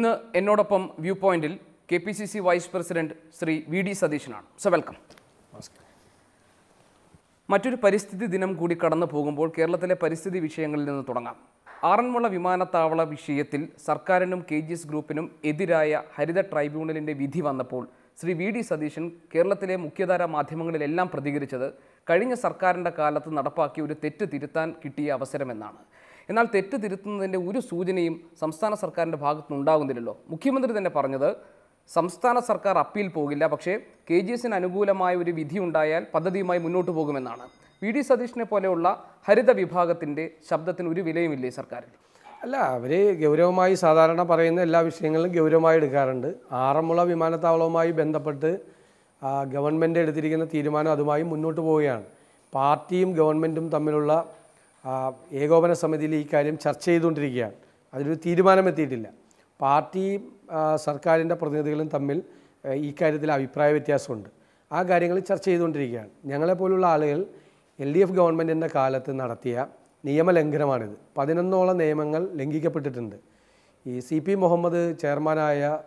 ഇന്ന് എന്നോടൊപ്പം വ്യൂ പോയിന്റിൽ K P C C vice president Shri V D സതീശനാണ്. So welcome. മറ്റൊരു പരിസ്ഥിതി ദിനം കൂടി കടന്നു പോകുമ്പോൾ കേരളത്തിലെ പരിസ്ഥിതി വിഷയങ്ങളിൽ നിന്ന് തുടങ്ങാം. ആറന്മുള വിമാനത്താവള വിഷയത്തിൽ സർക്കാരിനും കെ ജി എസ് ഗ്രൂപ്പിനും എതിരായ ഹരിത ട്രൈബ്യൂണലിന്റെ വിധി വന്നപ്പോൾ ശ്രീ വി ഡി സതീശൻ കേരളത്തിലെ മുഖ്യധാരാ മാധ്യമങ്ങളിലെല്ലാം പ്രതികരിച്ചത് കഴിഞ്ഞ സർക്കാരിന്റെ കാലത്ത് നടപ്പാക്കിയ ഒരു തെറ്റ് തിരുത്താൻ കിട്ടിയ അവസരമെന്നാണ്. എന്നാൽ തെറ്റ് തിരുത്തുന്നതിന്റെ ഒരു സൂചനയും സംസ്ഥാന സർക്കാരിന്റെ ഭാഗത്തുനിന്നുണ്ടാകുന്നില്ലല്ലോ. മുഖ്യമന്ത്രി തന്നെ പറഞ്ഞത് സംസ്ഥാന സർക്കാർ അപ്പീൽ പോകില്ല പക്ഷേ കെ ജി എസിന് അനുകൂലമായ ഒരു വിധി ഉണ്ടായാൽ പദ്ധതിയുമായി മുന്നോട്ട് പോകുമെന്നാണ്. വി ഡി സതീഷിനെ പോലെയുള്ള ഹരിത വിഭാഗത്തിന്റെ ശബ്ദത്തിന് ഒരു വിലയുമില്ലേ സർക്കാരിൽ? അല്ല അവർ ഗൗരവമായി സാധാരണ പറയുന്ന എല്ലാ വിഷയങ്ങളും ഗൗരവമായി എടുക്കാറുണ്ട്. ആറന്മുള വിമാനത്താവളവുമായി ബന്ധപ്പെട്ട് ഗവൺമെന്റ് എടുത്തിരിക്കുന്ന തീരുമാനം അതുമായി മുന്നോട്ട് പോവുകയാണ്. പാർട്ടിയും ഗവൺമെന്റും തമ്മിലുള്ള ഏകോപന സമിതിയിൽ ഈ കാര്യം ചർച്ച ചെയ്തുകൊണ്ടിരിക്കുകയാണ്. അതിലൊരു തീരുമാനമെത്തിയിട്ടില്ല. പാർട്ടി സർക്കാരിന്റെ പ്രതിനിധികളും തമ്മിൽ ഈ കാര്യത്തിൽ അഭിപ്രായ വ്യത്യാസമുണ്ട്. ആ കാര്യങ്ങൾ ചർച്ച ചെയ്തുകൊണ്ടിരിക്കുകയാണ്. ഞങ്ങളെപ്പോലുള്ള ആളുകൾ എൽ ഡി എഫ് ഗവൺമെന്റിന്റെ കാലത്ത് നടത്തിയ നിയമലംഘനമാണിത്. പതിനൊന്നോളം നിയമങ്ങൾ ലംഘിക്കപ്പെട്ടിട്ടുണ്ട്. ഈ സി പി മുഹമ്മദ് ചെയർമാനായ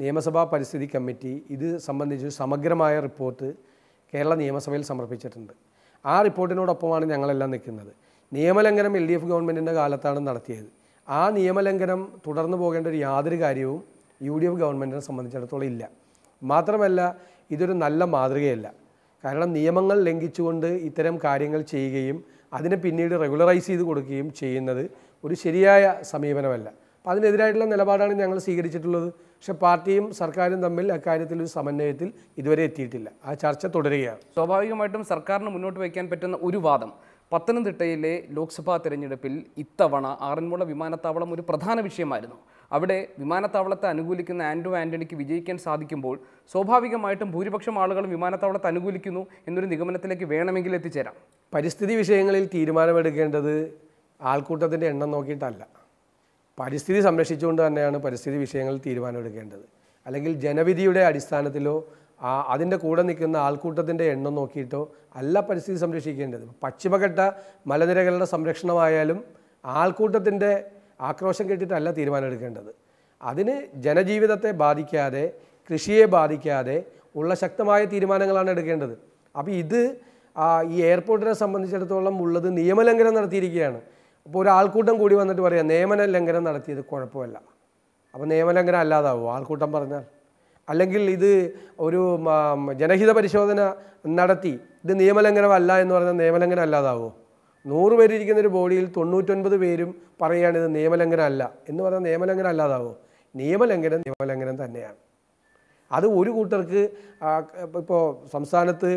നിയമസഭാ പരിസ്ഥിതി കമ്മിറ്റി ഇത് സംബന്ധിച്ച് സമഗ്രമായ റിപ്പോർട്ട് കേരള നിയമസഭയിൽ സമർപ്പിച്ചിട്ടുണ്ട്. ആ റിപ്പോർട്ടിനോടൊപ്പമാണ് ഞങ്ങളെല്ലാം നിൽക്കുന്നത്. നിയമലംഘനം എൽ ഡി എഫ് ഗവൺമെന്റിന്റെ കാലത്താണ് നടത്തിയത്. ആ നിയമലംഘനം തുടർന്നു പോകേണ്ട ഒരു യാതൊരു കാര്യവും യു ഡി എഫ് ഗവൺമെന്റിനെ സംബന്ധിച്ചിടത്തോളം ഇല്ല. മാത്രമല്ല ഇതൊരു നല്ല മാതൃകയല്ല. കാരണം നിയമങ്ങൾ ലംഘിച്ചുകൊണ്ട് ഇത്തരം കാര്യങ്ങൾ ചെയ്യുകയും അതിനെ പിന്നീട് റെഗുലറൈസ് ചെയ്ത് കൊടുക്കുകയും ചെയ്യുന്നത് ഒരു ശരിയായ സമീപനമല്ല. അപ്പോൾ അതിനെതിരായിട്ടുള്ള നിലപാടാണ് ഞങ്ങൾ സ്വീകരിച്ചിട്ടുള്ളത്. പക്ഷേ പാർട്ടിയും സർക്കാരും തമ്മിൽ അക്കാര്യത്തിൽ ഒരു സമന്വയത്തിൽ ഇതുവരെ എത്തിയിട്ടില്ല. ആ ചർച്ച തുടരുകയാണ്. സ്വാഭാവികമായിട്ടും സർക്കാരിന് മുന്നോട്ട് വയ്ക്കാൻ പറ്റുന്ന ഒരു വാദം പത്തനംതിട്ടയിലെ ലോക്സഭാ തെരഞ്ഞെടുപ്പിൽ ഇത്തവണ ആറന്മുള വിമാനത്താവളം ഒരു പ്രധാന വിഷയമായിരുന്നു. അവിടെ വിമാനത്താവളത്തെ അനുകൂലിക്കുന്ന ആൻഡോ ആന്റണിക്ക് വിജയിക്കാൻ സാധിക്കുമ്പോൾ സ്വാഭാവികമായിട്ടും ഭൂരിപക്ഷം ആളുകളും വിമാനത്താവളത്തെ അനുകൂലിക്കുന്നു എന്നൊരു നിഗമനത്തിലേക്ക് വേണമെങ്കിൽ എത്തിച്ചേരാം. പരിസ്ഥിതി വിഷയങ്ങളിൽ തീരുമാനമെടുക്കേണ്ടത് ആൾക്കൂട്ടത്തിന്റെ എണ്ണം നോക്കിയിട്ടല്ല. പരിസ്ഥിതി സംരക്ഷിച്ചുകൊണ്ട് തന്നെയാണ് പരിസ്ഥിതി വിഷയങ്ങളിൽ തീരുമാനമെടുക്കേണ്ടത്. അല്ലെങ്കിൽ ജനവിധിയുടെ അടിസ്ഥാനത്തിലോ ആ അതിന്റെ കൂടെ നിൽക്കുന്ന ആൾക്കൂട്ടത്തിന്റെ എണ്ണം നോക്കിയിട്ടോ അല്ല പരിസ്ഥിതി സംരക്ഷിക്കേണ്ടത്. പശ്ചിമഘട്ട മലനിരകളുടെ സംരക്ഷണമായാലും ആൾക്കൂട്ടത്തിന്റെ ആക്രോശം കേട്ടിട്ടല്ല തീരുമാനമെടുക്കേണ്ടത്. അതിന് ജനജീവിതത്തെ ബാധിക്കാതെ കൃഷിയെ ബാധിക്കാതെ ഉള്ള ശക്തമായ തീരുമാനങ്ങളാണ് എടുക്കേണ്ടത്. അപ്പോൾ ഇത് ഈ എയർപോർട്ടിനെ സംബന്ധിച്ചിടത്തോളം ഉള്ളത് നിയമലംഘനം നടത്തിയിരിക്കുകയാണ്. അപ്പോൾ ഒരു ആൾക്കൂട്ടം കൂടി വന്നിട്ട് പറയാം നിയമന ലംഘനം നടത്തിയത് കുഴപ്പമല്ല. അപ്പോൾ നിയമലംഘനം അല്ലാതാവോ? ആൾക്കൂട്ടം പറഞ്ഞാൽ? അല്ലെങ്കിൽ ഇത് ഒരു ജനഹിത പരിശോധന നടത്തി ഇത് നിയമലംഘനമല്ല എന്ന് പറഞ്ഞാൽ നിയമലംഘനം അല്ലാതാവോ നൂറ് പേര് ഇരിക്കുന്ന ഒരു ബോഡിയിൽ തൊണ്ണൂറ്റൊൻപത് പേരും പറയുകയാണ് ഇത് നിയമലംഘനം അല്ല എന്ന് പറഞ്ഞാൽ നിയമലംഘനം അല്ലാതാവോ നിയമലംഘനം നിയമലംഘനം തന്നെയാണ്. അത് ഒരു കൂട്ടർക്ക് ഇപ്പോൾ സംസ്ഥാനത്ത്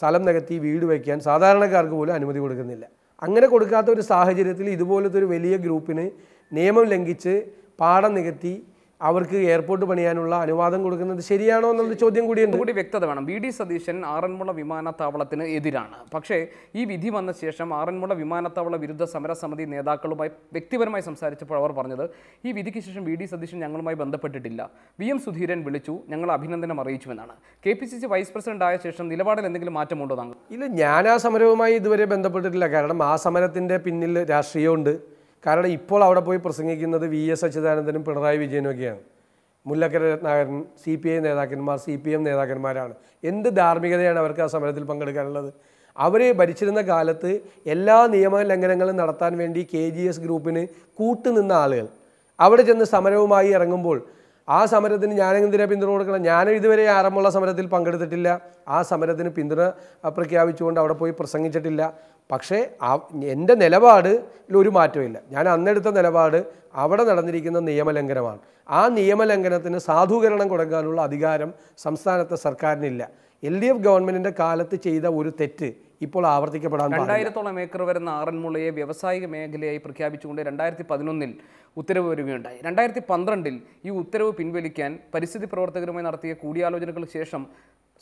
സ്ഥലം നികത്തി വീട് വയ്ക്കാൻ സാധാരണക്കാർക്ക് പോലും അനുമതി കൊടുക്കുന്നില്ല. അങ്ങനെ കൊടുക്കാത്ത ഒരു സാഹചര്യത്തിൽ ഇതുപോലത്തെ ഒരു വലിയ ഗ്രൂപ്പിന് നിയമം ലംഘിച്ച് പാടം നികത്തി അവർക്ക് എയർപോർട്ട് പണിയാനുള്ള അനുവാദം കൊടുക്കുന്നത് ശരിയാണോ എന്നുള്ള ചോദ്യം കൂടിയുണ്ട്. കൂടി വ്യക്തത വേണം. വി ഡി സതീശൻ ആറന്മുള വിമാനത്താവളത്തിന് എതിരാണ്. പക്ഷേ ഈ വിധി വന്ന ശേഷം ആറന്മുള വിമാനത്താവള വിരുദ്ധ സമരസമിതി നേതാക്കളുമായി വ്യക്തിപരമായി സംസാരിച്ചപ്പോൾ അവർ പറഞ്ഞത് ഈ വിധിക്ക് ശേഷം വി ഡി സതീശൻ ഞങ്ങളുമായി ബന്ധപ്പെട്ടിട്ടില്ല. വി എം സുധീരൻ വിളിച്ചു ഞങ്ങൾ അഭിനന്ദനം അറിയിച്ചുവെന്നാണ്. K P C C vice president ആയ ശേഷം നിലപാടിൽ എന്തെങ്കിലും മാറ്റമുണ്ടോ താങ്കൾ? ഇല്ല ഞാൻ ആ സമരവുമായി ഇതുവരെ ബന്ധപ്പെട്ടിട്ടില്ല. കാരണം ആ സമരത്തിന്റെ പിന്നിൽ രാഷ്ട്രീയമുണ്ട്. കാരണം ഇപ്പോൾ അവിടെ പോയി പ്രസംഗിക്കുന്നത് വി എസ് അച്യുതാനന്ദനും പിണറായി വിജയനും ഒക്കെയാണ്. Mullakkara Ratnakaran C P I നേതാക്കന്മാർ സി പി എം നേതാക്കന്മാരാണ്. എന്ത് ധാർമ്മികതയാണ് അവർക്ക് ആ സമരത്തിൽ പങ്കെടുക്കാനുള്ളത്? അവർ ഭരിച്ചിരുന്ന കാലത്ത് എല്ലാ നിയമ ലംഘനങ്ങളും നടത്താൻ വേണ്ടി കെ ജി എസ് ഗ്രൂപ്പിന് കൂട്ടുനിന്ന ആളുകൾ. അവിടെ ചെന്ന് സമരവുമായി ഇറങ്ങുമ്പോൾ ആ സമരത്തിന് ഞാനെന്തിനാ പിന്തുണ കൊടുക്കണം? ഞാൻ ഇതുവരെ ആറന്മുള സമരത്തിൽ പങ്കെടുത്തിട്ടില്ല. ആ സമരത്തിന് പിന്തുണ പ്രഖ്യാപിച്ചുകൊണ്ട് അവിടെ പോയി പ്രസംഗിച്ചിട്ടില്ല. പക്ഷേ ആ എന്റെ നിലപാടിൽ ഒരു മാറ്റമില്ല ഞാൻ അന്നെടുത്ത നിലപാട് അവിടെ നടന്നിരിക്കുന്ന നിയമലംഘനമാണ്. ആ നിയമലംഘനത്തിന് സാധൂകരണം കൊടുക്കാനുള്ള അധികാരം സംസ്ഥാനത്തെ സർക്കാരിനില്ല. എൽ ഡി എഫ് ഗവൺമെന്റിന്റെ കാലത്ത് ചെയ്ത ഒരു തെറ്റ് ഇപ്പോൾ ആവർത്തിക്കപ്പെടാൻ രണ്ടായിരത്തോളം ഏക്കർ വരുന്ന ആറന്മുളയെ വ്യവസായിക മേഖലയായി പ്രഖ്യാപിച്ചുകൊണ്ട് രണ്ടായിരത്തി പതിനൊന്നിൽ ഉത്തരവ് വരികയുണ്ടായി. രണ്ടായിരത്തി പന്ത്രണ്ടിൽ ഈ ഉത്തരവ് പിൻവലിക്കാൻ പരിസ്ഥിതി പ്രവർത്തകരുമായി നടത്തിയ കൂടിയാലോചനകൾ ശേഷം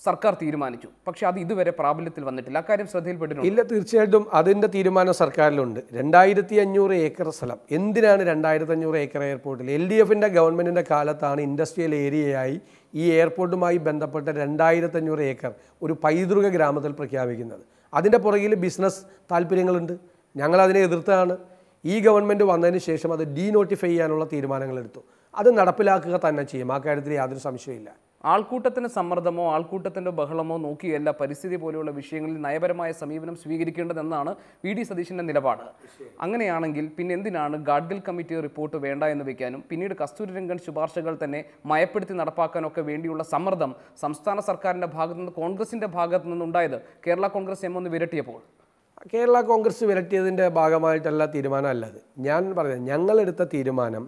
സർക്കാർ തീരുമാനിച്ചു. പക്ഷെ അത് ഇതുവരെ പ്രാബല്യത്തിൽ വന്നിട്ടില്ല. അക്കാര്യം ശ്രദ്ധയിൽപ്പെട്ടിട്ടുണ്ട്. ഇല്ല തീർച്ചയായിട്ടും അതിന്റെ തീരുമാനം സർക്കാരിലുണ്ട്. രണ്ടായിരത്തി അഞ്ഞൂറ് ഏക്കർ സ്ഥലം. എന്തിനാണ് രണ്ടായിരത്തി അഞ്ഞൂറ് ഏക്കർ എയർപോർട്ടിൽ? എൽ ഡി എഫിന്റെ ഗവൺമെന്റിന്റെ കാലത്താണ് ഇൻഡസ്ട്രിയൽ ഏരിയയായി ഈ എയർപോർട്ടുമായി ബന്ധപ്പെട്ട രണ്ടായിരത്തി അഞ്ഞൂറ് ഏക്കർ ഒരു പൈതൃക ഗ്രാമത്തിൽ പ്രഖ്യാപിക്കുന്നത്. അതിന്റെ പുറകിൽ ബിസിനസ് താല്പര്യങ്ങളുണ്ട്. ഞങ്ങളതിനെ എതിർത്താണ്. ഈ ഗവൺമെന്റ് വന്നതിന് ശേഷം അത് ഡീനോട്ടിഫൈ ചെയ്യാനുള്ള തീരുമാനങ്ങൾ എടുത്തു. അത് നടപ്പിലാക്കുക തന്നെ ചെയ്യും. ആ കാര്യത്തിൽ യാതൊരു സംശയമില്ല ആൾക്കൂട്ടത്തിന് സമ്മർദ്ദമോ ആൾക്കൂട്ടത്തിന്റെ ബഹളമോ നോക്കിയല്ല പരിസ്ഥിതി പോലെയുള്ള വിഷയങ്ങളിൽ നയപരമായ സമീപനം സ്വീകരിക്കേണ്ടതെന്നാണ് വി. ഡി. സതീശന്റെ നിലപാട്. അങ്ങനെയാണെങ്കിൽ പിന്നെ എന്തിനാണ് ഗാഡ്ഗിൽ കമ്മിറ്റി റിപ്പോർട്ട് വേണ്ട എന്ന് വയ്ക്കാനും പിന്നീട് കസ്തൂരിരംഗൻ ശുപാർശകൾ തന്നെ മയപ്പെടുത്തി നടപ്പാക്കാനൊക്കെ വേണ്ടിയുള്ള സമ്മർദ്ദം സംസ്ഥാന സർക്കാരിന്റെ ഭാഗത്തുനിന്ന് കോൺഗ്രസിന്റെ ഭാഗത്തു നിന്നുണ്ടായത് കേരള കോൺഗ്രസ് എം ഒന്ന് വിരട്ടിയപ്പോൾ. കേരള കോൺഗ്രസ് വിരട്ടിയതിന്റെ ഭാഗമായിട്ടല്ല തീരുമാനമല്ല അത് ഞാൻ പറഞ്ഞത് ഞങ്ങളെടുത്ത തീരുമാനം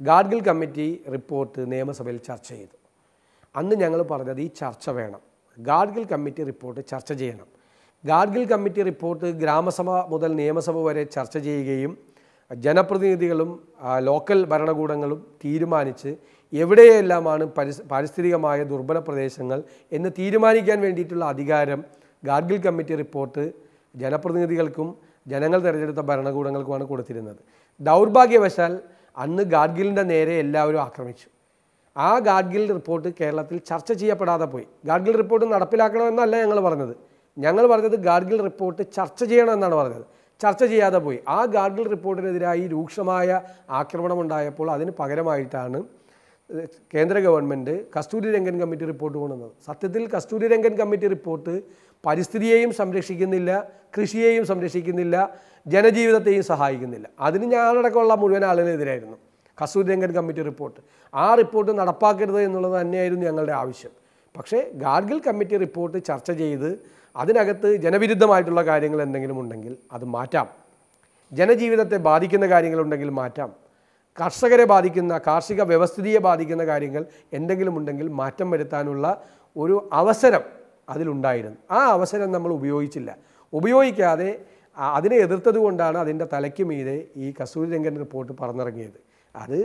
ഗാഡ്ഗിൽ കമ്മിറ്റി റിപ്പോർട്ട് നിയമസഭയിൽ ചർച്ച ചെയ്തു. അന്ന് ഞങ്ങൾ പറഞ്ഞത് ഈ ചർച്ച വേണം. ഗാഡ്ഗിൽ കമ്മിറ്റി റിപ്പോർട്ട് ചർച്ച ചെയ്യണം. ഗാഡ്ഗിൽ കമ്മിറ്റി റിപ്പോർട്ട് ഗ്രാമസഭ മുതൽ നിയമസഭ വരെ ചർച്ച ചെയ്യുകയും ജനപ്രതിനിധികളും ലോക്കൽ ഭരണകൂടങ്ങളും തീരുമാനിച്ച് എവിടെയെല്ലാമാണ് പരിസ് പാരിസ്ഥിതികമായ ദുർബല പ്രദേശങ്ങൾ എന്ന് തീരുമാനിക്കാൻ വേണ്ടിയിട്ടുള്ള അധികാരം ഗാഡ്ഗിൽ കമ്മിറ്റി റിപ്പോർട്ട് ജനപ്രതിനിധികൾക്കും ജനങ്ങൾ തിരഞ്ഞെടുത്ത ഭരണകൂടങ്ങൾക്കുമാണ് കൊടുത്തിരുന്നത്. ദൗർഭാഗ്യവശാൽ അന്ന് ഗാഡ്ഗിലിന്റെ നേരെ എല്ലാവരും ആക്രമിച്ചു. ആ ഗാഡ്ഗിൽ റിപ്പോർട്ട് കേരളത്തിൽ ചർച്ച ചെയ്യപ്പെടാതെ പോയി. ഗാഡ്ഗിൽ റിപ്പോർട്ട് നടപ്പിലാക്കണമെന്നല്ല ഞങ്ങൾ പറഞ്ഞത്. ഞങ്ങൾ പറഞ്ഞത് ഗാഡ്ഗിൽ റിപ്പോർട്ട് ചർച്ച ചെയ്യണമെന്നാണ് പറഞ്ഞത്. ചർച്ച ചെയ്യാതെ പോയി. ആ ഗാഡ്ഗിൽ റിപ്പോർട്ടിനെതിരായി രൂക്ഷമായ ആക്രമണം ഉണ്ടായപ്പോൾ അതിന് പകരമായിട്ടാണ് കേന്ദ്ര government Kasturi Rangan committee report കൊണ്ടുവന്നത്. സത്യത്തിൽ കസ്തൂരി രംഗൻ കമ്മിറ്റി റിപ്പോർട്ട് പരിസ്ഥിതിയെയും സംരക്ഷിക്കുന്നില്ല കൃഷിയെയും സംരക്ഷിക്കുന്നില്ല ജനജീവിതത്തെയും സഹായിക്കുന്നില്ല. അതിന് ഞാനടക്കമുള്ള മുഴുവൻ ആളുകളെതിരായിരുന്നു കസൂരി രംഗൻ കമ്മിറ്റി റിപ്പോർട്ട്. ആ റിപ്പോർട്ട് നടപ്പാക്കരുത് എന്നുള്ളത് തന്നെയായിരുന്നു ഞങ്ങളുടെ ആവശ്യം. പക്ഷേ ഗാഡ്ഗിൽ കമ്മിറ്റി റിപ്പോർട്ട് ചർച്ച ചെയ്ത് അതിനകത്ത് ജനവിരുദ്ധമായിട്ടുള്ള കാര്യങ്ങൾ എന്തെങ്കിലും ഉണ്ടെങ്കിൽ അത് മാറ്റാം. ജനജീവിതത്തെ ബാധിക്കുന്ന കാര്യങ്ങളുണ്ടെങ്കിൽ മാറ്റാം. കർഷകരെ ബാധിക്കുന്ന കാർഷിക വ്യവസ്ഥിതിയെ ബാധിക്കുന്ന കാര്യങ്ങൾ എന്തെങ്കിലും ഉണ്ടെങ്കിൽ മാറ്റം വരുത്താനുള്ള ഒരു അവസരം അതിലുണ്ടായിരുന്നു. ആ അവസരം നമ്മൾ ഉപയോഗിച്ചില്ല. ഉപയോഗിക്കാതെ അതിനെ എതിർത്തത് കൊണ്ടാണ് അതിന്റെ തലയ്ക്ക് മീതെ ഈ കസൂരി രംഗൻ റിപ്പോർട്ട് പറഞ്ഞിറങ്ങിയത് അത്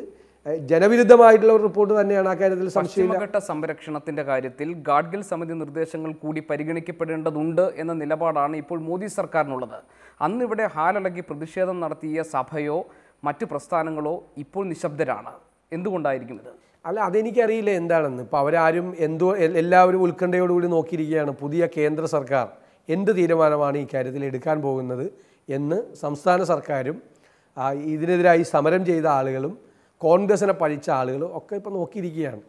ജനവിരുദ്ധമായിട്ടുള്ള ഒരു റിപ്പോർട്ട് തന്നെയാണ് ആ കാര്യത്തിൽ സംശയഘട്ട സംരക്ഷണത്തിന്റെ കാര്യത്തിൽ ഗാഡ്ഗിൽ സമിതി നിർദ്ദേശങ്ങൾ കൂടി പരിഗണിക്കപ്പെടേണ്ടതുണ്ട് എന്ന നിലപാടാണ് ഇപ്പോൾ മോദി സർക്കാരിനുള്ളത്. അന്ന് ഇവിടെ പ്രതിഷേധം നടത്തിയ സഭയോ മറ്റു പ്രസ്ഥാനങ്ങളോ ഇപ്പോൾ നിശബ്ദരാണ്. എന്തുകൊണ്ടായിരിക്കും ഇത്? അല്ല അതെനിക്കറിയില്ല എന്താണെന്ന്. ഇപ്പോൾ അവരാരും എന്തോ എല്ലാവരും ഉത്കണ്ഠയോടുകൂടി നോക്കിയിരിക്കുകയാണ്. പുതിയ കേന്ദ്ര സർക്കാർ എന്ത് തീരുമാനമാണ് ഈ കാര്യത്തിൽ എടുക്കാൻ പോകുന്നത് എന്ന് സംസ്ഥാന സർക്കാരും ഇതിനെതിരായി സമരം ചെയ്ത ആളുകളും കോൺഗ്രസിനെ പഴിച്ച ആളുകളും ഒക്കെ ഇപ്പോൾ നോക്കിയിരിക്കുകയാണ്.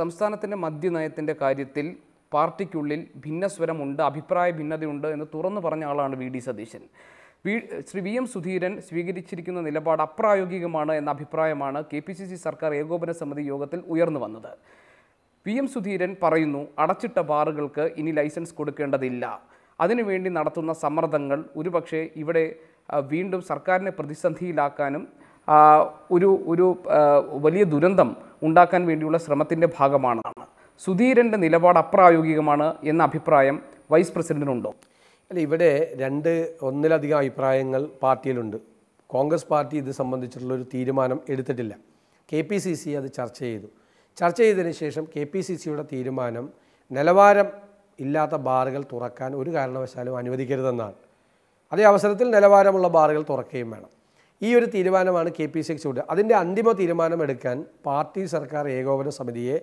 സംസ്ഥാനത്തിന്റെ മദ്യനയത്തിന്റെ കാര്യത്തിൽ പാർട്ടിക്കുള്ളിൽ ഭിന്നസ്വരമുണ്ട് അഭിപ്രായ ഭിന്നതയുണ്ട് എന്ന് തുറന്നു പറഞ്ഞ ആളാണ് V D Satheesan. Shri V M Sudheeran സ്വീകരിച്ചിരിക്കുന്ന നിലപാട് അപ്രായോഗികമാണ് എന്ന അഭിപ്രായമാണ് കെ പി സി സി സർക്കാർ ഏകോപന സമിതി യോഗത്തിൽ ഉയർന്നു വന്നത്. വി എം സുധീരൻ പറയുന്നു അടച്ചിട്ട ബാറുകൾക്ക് ഇനി ലൈസൻസ് കൊടുക്കേണ്ടതില്ല. അതിനുവേണ്ടി നടത്തുന്ന സമ്മർദ്ദങ്ങൾ ഒരുപക്ഷെ ഇവിടെ വീണ്ടും സർക്കാരിനെ പ്രതിസന്ധിയിലാക്കാനും ഒരു ഒരു വലിയ ദുരന്തം ഉണ്ടാക്കാൻ വേണ്ടിയുള്ള ശ്രമത്തിന്റെ ഭാഗമാണ്. സുധീരന്റെ നിലപാട് അപ്രായോഗികമാണ് എന്ന അഭിപ്രായം വൈസ് പ്രസിഡന്റിനുണ്ടോ? അല്ല ഇവിടെ രണ്ട് ഒന്നിലധികം അഭിപ്രായങ്ങൾ പാർട്ടിയിലുണ്ട്. കോൺഗ്രസ് പാർട്ടി ഇത് സംബന്ധിച്ചിട്ടുള്ള ഒരു തീരുമാനം എടുത്തിട്ടില്ല. കെ പി സി സി അത് ചർച്ച ചെയ്തു. ചർച്ച ചെയ്തതിന് ശേഷം കെ പി സി സിയുടെ തീരുമാനം നിലവാരം ഇല്ലാത്ത ബാറുകൾ തുറക്കാൻ ഒരു കാരണവശാലും അനുവദിക്കരുതെന്നാണ്. അതേ അവസരത്തിൽ നിലവാരമുള്ള ബാറുകൾ തുറക്കുകയും വേണം. ഈ ഒരു തീരുമാനമാണ് കെ പി സി എക്സിക്യൂട്ടീവ് അതിന്റെ അന്തിമ തീരുമാനം എടുക്കാൻ പാർട്ടി സർക്കാർ ഏകോപന സമിതിയെ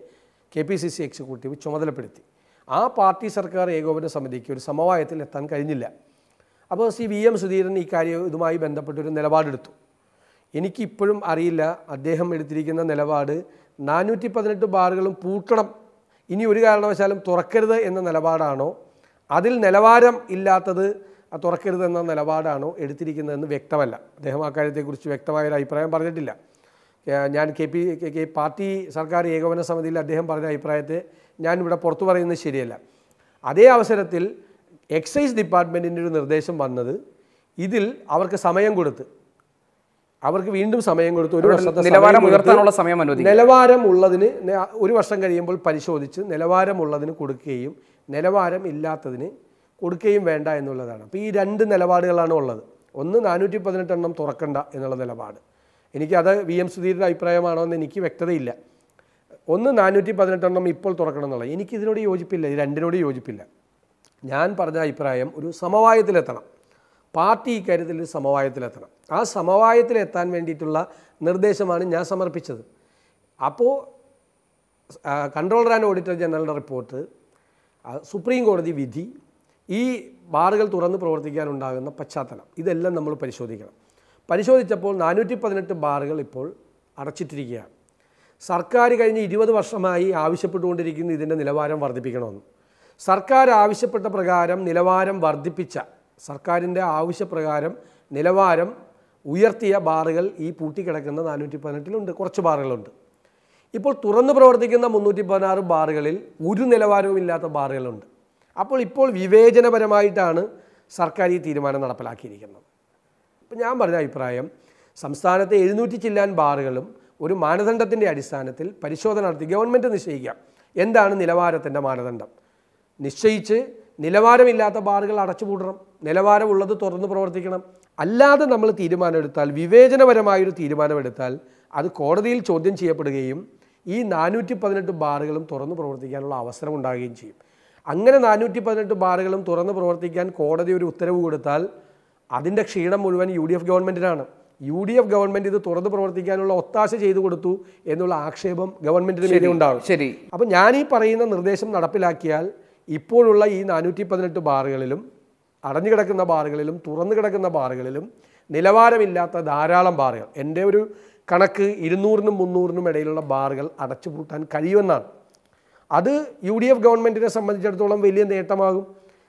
K P C C executive ചുമതലപ്പെടുത്തി. ആ പാർട്ടി സർക്കാർ ഏകോപന സമിതിക്ക് ഒരു സമവായത്തിൽ എത്താൻ കഴിഞ്ഞില്ല. അപ്പോൾ സി വി എം സുധീരൻ ഈ കാര്യം ഇതുമായി ബന്ധപ്പെട്ടൊരു നിലപാടെടുത്തു. എനിക്കിപ്പോഴും അറിയില്ല അദ്ദേഹം എടുത്തിരിക്കുന്ന നിലപാട്. നാനൂറ്റി പതിനെട്ട് ബാറുകളും പൂട്ടണം. ഇനി ഒരു കാരണവശാലും തുറക്കരുത് എന്ന നിലപാടാണോ? അതിൽ നിലവാരം ഇല്ലാത്തത് തുറക്കരുത് എന്ന നിലപാടാണോ എടുത്തിരിക്കുന്നതെന്ന് വ്യക്തമല്ല. അദ്ദേഹം ആ കാര്യത്തെക്കുറിച്ച് വ്യക്തമായ ഒരു അഭിപ്രായം പറഞ്ഞിട്ടില്ല. ഞാൻ കെ പി കെ പാർട്ടി സർക്കാർ ഏകോപന സമിതിയിൽ അദ്ദേഹം പറഞ്ഞ അഭിപ്രായത്തെ ഞാൻ ഇവിടെ പുറത്തു പറയുന്നത് ശരിയല്ല. അതേ അവസരത്തിൽ എക്സൈസ് ഡിപ്പാർട്ട്മെന്റിന്റെ ഒരു നിർദ്ദേശം വന്നത് ഇതിൽ അവർക്ക് സമയം കൊടുത്ത് അവർക്ക് വീണ്ടും സമയം കൊടുത്ത് ഒരു വർഷത്തെ നിലവാരം ഉയർത്താനുള്ള സമയം നിലവാരം ഉള്ളതിന് ഒരു വർഷം കഴിയുമ്പോൾ പരിശോധിച്ച് നിലവാരമുള്ളതിന് കൊടുക്കുകയും നിലവാരം ഇല്ലാത്തതിന് കൊടുക്കുകയും വേണ്ട എന്നുള്ളതാണ്. അപ്പോൾ ഈ രണ്ട് നിലപാടുകളാണ് ഉള്ളത്. ഒന്ന് നാനൂറ്റി പതിനെട്ട് എണ്ണം തുറക്കണ്ട എന്നുള്ള നിലപാട്. എനിക്കത് വി എം സുധീരിന്റെ അഭിപ്രായമാണോ എന്ന് എനിക്ക് വ്യക്തതയില്ല. ഒന്ന് നാനൂറ്റി പതിനെട്ടെണ്ണം ഇപ്പോൾ തുറക്കണം എന്നുള്ളത്. എനിക്ക് ഇതിനോട് യോജിപ്പില്ല ഈ രണ്ടിനോട് യോജിപ്പില്ല. ഞാൻ പറഞ്ഞ അഭിപ്രായം ഒരു സമവായത്തിലെത്തണം. പാർട്ടി ഇക്കാര്യത്തിൽ ഒരു സമവായത്തിലെത്തണം. ആ സമവായത്തിലെത്താൻ വേണ്ടിയിട്ടുള്ള നിർദ്ദേശമാണ് ഞാൻ സമർപ്പിച്ചത്. അപ്പോൾ കൺട്രോളർ ആൻഡ് ഓഡിറ്റർ ജനറലിന്റെ റിപ്പോർട്ട് സുപ്രീം കോടതി വിധി ഈ ബാറുകൾ തുറന്ന് പ്രവർത്തിക്കാനുണ്ടാകുന്ന പശ്ചാത്തലം ഇതെല്ലാം നമ്മൾ പരിശോധിക്കണം. പരിശോധിച്ചപ്പോൾ നാനൂറ്റി പതിനെട്ട് ബാറുകൾ ഇപ്പോൾ അടച്ചിട്ടിരിക്കുകയാണ്. സർക്കാർ കഴിഞ്ഞ ഇരുപത് വർഷമായി ആവശ്യപ്പെട്ടുകൊണ്ടിരിക്കുന്ന ഇതിന്റെ നിലവാരം വർദ്ധിപ്പിക്കണമെന്ന്. സർക്കാർ ആവശ്യപ്പെട്ട പ്രകാരം നിലവാരം വർദ്ധിപ്പിച്ച സർക്കാരിന്റെ ആവശ്യപ്രകാരം നിലവാരം ഉയർത്തിയ ബാറുകൾ ഈ പൂട്ടിക്കിടക്കുന്ന നാനൂറ്റി പതിനെട്ടിലുണ്ട് കുറച്ച് ബാറുകളുണ്ട്. ഇപ്പോൾ തുറന്നു പ്രവർത്തിക്കുന്ന മുന്നൂറ്റി പതിനാറ് ബാറുകളിൽ ഒരു നിലവാരവും ഇല്ലാത്ത ബാറുകളുണ്ട്. അപ്പോൾ ഇപ്പോൾ വിവേചനപരമായിട്ടാണ് സർക്കാർ ഈ തീരുമാനം നടപ്പിലാക്കിയിരിക്കുന്നത്. ഇപ്പം ഞാൻ പറഞ്ഞ അഭിപ്രായം സംസ്ഥാനത്തെ എഴുന്നൂറ്റി ചില്ലാൻ ബാറുകളും ഒരു മാനദണ്ഡത്തിന്റെ അടിസ്ഥാനത്തിൽ പരിശോധന നടത്തി ഗവൺമെന്റ് നിശ്ചയിക്കാം. എന്താണ് നിലവാരത്തിന്റെ മാനദണ്ഡം? നിശ്ചയിച്ച് നിലവാരമില്ലാത്ത ബാറുകൾ അടച്ചുപൂട്ടണം നിലവാരമുള്ളത് തുറന്ന് പ്രവർത്തിക്കണം. അല്ലാതെ നമ്മൾ തീരുമാനമെടുത്താൽ വിവേചനപരമായൊരു തീരുമാനമെടുത്താൽ അത് കോടതിയിൽ ചോദ്യം ചെയ്യപ്പെടുകയും ഈ നാനൂറ്റി പതിനെട്ട് ബാറുകളും തുറന്ന് പ്രവർത്തിക്കാനുള്ള അവസരം ഉണ്ടാകുകയും ചെയ്യും. അങ്ങനെ നാനൂറ്റി പതിനെട്ട് ബാറുകളും തുറന്ന് പ്രവർത്തിക്കാൻ കോടതി ഒരു ഉത്തരവ് കൊടുത്താൽ അതിന്റെ ക്ഷീണം മുഴുവൻ യു ഡി എഫ് ഗവൺമെന്റിനാണ് യു ഡി എഫ് ഗവൺമെന്റ് ഇത് തുറന്ന് പ്രവർത്തിക്കാനുള്ള ഒത്താശ ചെയ്തു കൊടുത്തു എന്നുള്ള ആക്ഷേപം ഗവൺമെന്റിന് മീതെ ഉണ്ടാകും ശരി. അപ്പം ഞാൻ ഈ പറയുന്ന നിർദ്ദേശം നടപ്പിലാക്കിയാൽ ഇപ്പോഴുള്ള ഈ നാനൂറ്റി പതിനെട്ട് ബാറുകളിലും അടഞ്ഞു കിടക്കുന്ന ബാറുകളിലും തുറന്നു കിടക്കുന്ന ബാറുകളിലും നിലവാരമില്ലാത്ത ധാരാളം ബാറുകൾ എന്റെ ഒരു കണക്ക് ഇരുന്നൂറിനും മുന്നൂറിനും ഇടയിലുള്ള ബാറുകൾ അടച്ചുപൂട്ടാൻ കഴിയുമെന്നാണ്. അത് യു ഡി എഫ് ഗവൺമെന്റിനെ സംബന്ധിച്ചിടത്തോളം വലിയ നേട്ടമാകും.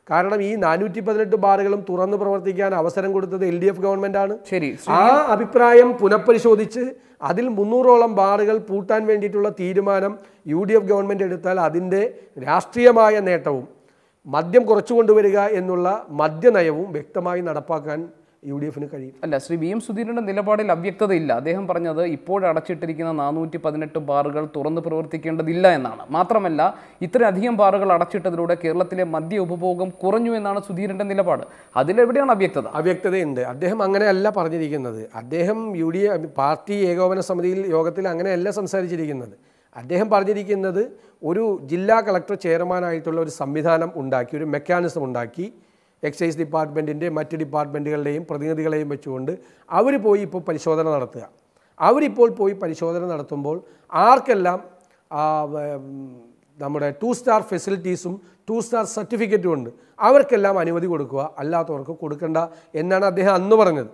കാരണം ഈ നാനൂറ്റി പതിനെട്ട് ബാറുകളും തുറന്നു പ്രവർത്തിക്കാൻ അവസരം കൊടുത്തത് എൽ ഡി എഫ് ഗവൺമെന്റാണ് ശരി. ആ അഭിപ്രായം പുനഃപരിശോധിച്ച് അതിൽ മുന്നൂറോളം ബാറുകൾ പൂട്ടാൻ വേണ്ടിയിട്ടുള്ള തീരുമാനം യു ഡി എഫ് ഗവൺമെന്റ് എടുത്താൽ അതിന്റെ രാഷ്ട്രീയമായ നേട്ടവും മദ്യം കുറച്ചു കൊണ്ടുവരിക എന്നുള്ള മദ്യനയവും വ്യക്തമായി നടപ്പാക്കാൻ യു ഡി എഫിന് കഴിയും. അല്ല ശ്രീ വി എം സുധീരന്റെ നിലപാടിൽ അവ്യക്തതയില്ല. അദ്ദേഹം പറഞ്ഞത് ഇപ്പോൾ അടച്ചിട്ടിരിക്കുന്ന നാനൂറ്റി പതിനെട്ട് ബാറുകൾ തുറന്ന് പ്രവർത്തിക്കേണ്ടതില്ല എന്നാണ്. മാത്രമല്ല ഇത്രയധികം ബാറുകൾ അടച്ചിട്ടതിലൂടെ കേരളത്തിലെ മദ്യ ഉപഭോഗം കുറഞ്ഞു എന്നാണ് സുധീരന്റെ നിലപാട്. അതിലെവിടെയാണ് അവ്യക്തത? അവ്യക്തതയുണ്ട്. അദ്ദേഹം അങ്ങനെയല്ല പറഞ്ഞിരിക്കുന്നത്. അദ്ദേഹം യു ഡി എഫ് പാർട്ടി ഏകോപന സമിതിയിൽ യോഗത്തിൽ അങ്ങനെയല്ല സംസാരിച്ചിരിക്കുന്നത്. അദ്ദേഹം പറഞ്ഞിരിക്കുന്നത് ഒരു ജില്ലാ കളക്ടർ ചെയർമാനായിട്ടുള്ള ഒരു സംവിധാനം ഉണ്ടാക്കി ഒരു മെക്കാനിസം ഉണ്ടാക്കി എക്സൈസ് ഡിപ്പാർട്ട്മെന്റിന്റെ മറ്റ് ഡിപ്പാർട്ട്മെന്റുകളുടെയും പ്രതിനിധികളെയും വെച്ചുകൊണ്ട് അവർ പോയി ഇപ്പോൾ പരിശോധന നടത്തുക. അവരിപ്പോൾ പോയി പരിശോധന നടത്തുമ്പോൾ ആർക്കെല്ലാം നമ്മുടെ ടു സ്റ്റാർ ഫെസിലിറ്റീസും ടു സ്റ്റാർ സർട്ടിഫിക്കറ്റും ഉണ്ട്. അവർക്കെല്ലാം അനുമതി കൊടുക്കുക. അല്ലാത്തവർക്ക് കൊടുക്കണ്ട എന്നാണ് അദ്ദേഹം അന്ന് പറഞ്ഞത്.